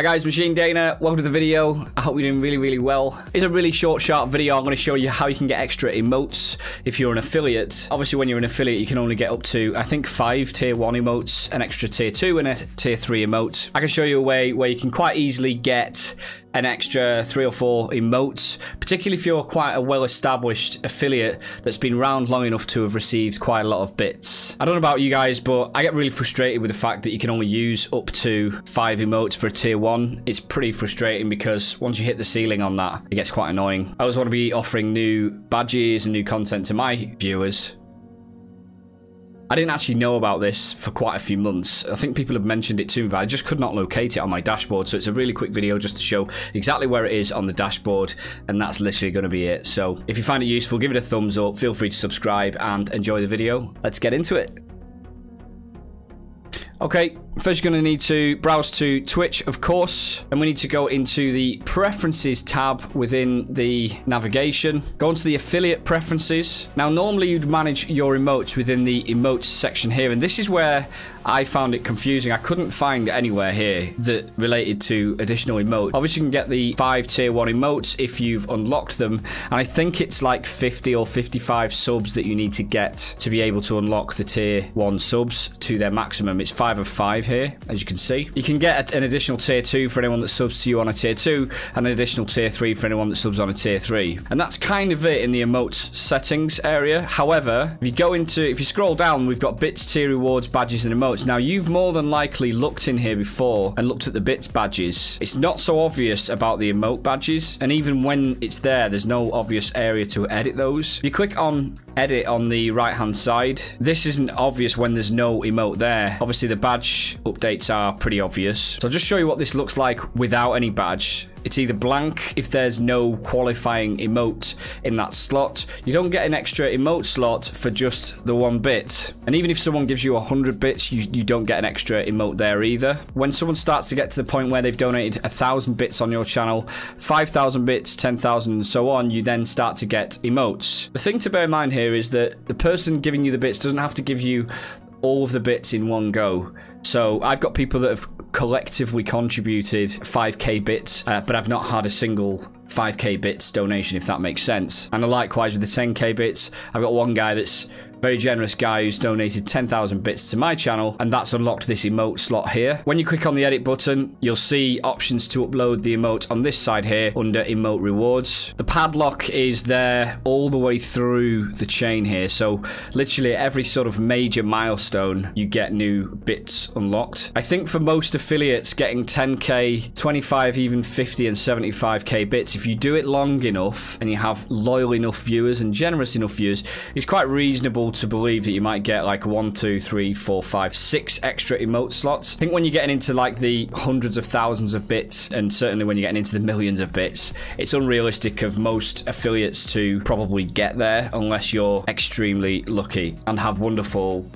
Hi guys, Machine Daena. Welcome to the video. I hope you're doing really, really well. It's a really short, sharp video. I'm going to show you how you can get extra emotes if you're an affiliate. Obviously, when you're an affiliate, you can only get up to, I think, five tier one emotes, an extra tier two, and a tier three emote. I can show you a way where you can quite easily get an extra three or four emotes, particularly if you're quite a well-established affiliate that's been around long enough to have received quite a lot of bits. I don't know about you guys, but I get really frustrated with the fact that you can only use up to five emotes for a tier one. It's pretty frustrating because once you hit the ceiling on that, it gets quite annoying. I always want to be offering new badges and new content to my viewers, I didn't actually know about this for quite a few months. I think people have mentioned it to me, but I just could not locate it on my dashboard. So it's a really quick video just to show exactly where it is on the dashboard. And that's literally going to be it. So if you find it useful, give it a thumbs up. Feel free to subscribe and enjoy the video. Let's get into it. Okay, first you're going to need to browse to Twitch, of course. And we need to go into the Preferences tab within the navigation. Go into the Affiliate Preferences. Now, normally you'd manage your emotes within the Emotes section here. And this is where I found it confusing. I couldn't find anywhere here that related to additional emotes. Obviously, you can get the five tier one emotes if you've unlocked them. And I think it's like 50 or 55 subs that you need to get to be able to unlock the tier one subs to their maximum. It's five of five here, as you can see. You can get an additional tier two for anyone that subs to you on a tier two, and an additional tier three for anyone that subs on a tier three. And that's kind of it in the emotes settings area. However, if you go into, if you scroll down, we've got bits, tier rewards, badges, and emotes. Now, you've more than likely looked in here before and looked at the bits badges. It's not so obvious about the emote badges, and even when it's there, there's no obvious area to edit those. You click on edit on the right-hand side, this isn't obvious when there's no emote there. Obviously, the badge updates are pretty obvious. So I'll just show you what this looks like without any badge. It's either blank if there's no qualifying emote in that slot. You don't get an extra emote slot for just the one bit. And even if someone gives you 100 bits, you, you don't get an extra emote there either. When someone starts to get to the point where they've donated 1,000 bits on your channel, 5,000 bits, 10,000 and so on, you then start to get emotes. The thing to bear in mind here is that the person giving you the bits doesn't have to give you all of the bits in one go. So I've got people that have collectively contributed 5k bits, uh, but I've not had a single 5k bits donation, if that makes sense. And likewise with the 10k bits, I've got one guy that's very generous guy who's donated 10,000 bits to my channel, and that's unlocked this emote slot here. When you click on the edit button, you'll see options to upload the emote on this side here under emote rewards. The padlock is there all the way through the chain here, so literally every sort of major milestone, you get new bits unlocked. I think for most affiliates, getting 10k, 25, even 50 and 75k bits, if you do it long enough and you have loyal enough viewers and generous enough viewers, it's quite reasonable to believe that you might get like one, two, three, four, five, six extra emote slots. I think when you're getting into like the hundreds of thousands of bits, and certainly when you're getting into the millions of bits, it's unrealistic of most affiliates to probably get there unless you're extremely lucky and have wonderful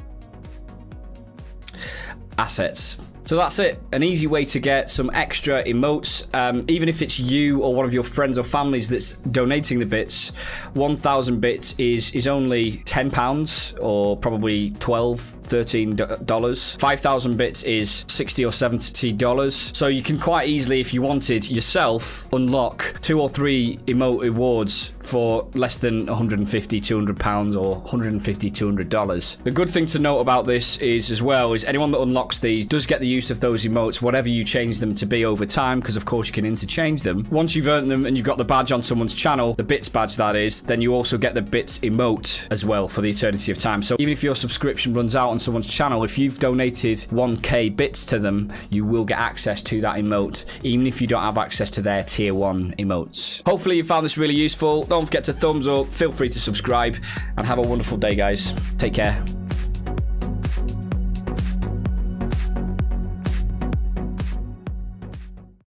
assets. So that's it. An easy way to get some extra emotes. Um, even if it's you or one of your friends or families that's donating the bits, 1,000 bits is, is only £10 or probably 12 $13. 5,000 bits is 60 or $70. So you can quite easily, if you wanted yourself, unlock two or three emote rewards for less than 150 200 pounds or 150 200 dollars. The good thing to note about this is as well is anyone that unlocks these does get the use of those emotes whatever you change them to be over time because of course you can interchange them. Once you've earned them and you've got the badge on someone's channel the bits badge that is then you also get the bits emote as well for the eternity of time. So even if your subscription runs out on someone's channel if you've donated 1k bits to them you will get access to that emote even if you don't have access to their tier 1 emotes. Hopefully you found this really useful forget to thumbs up, feel free to subscribe, and have a wonderful day, guys. Take care.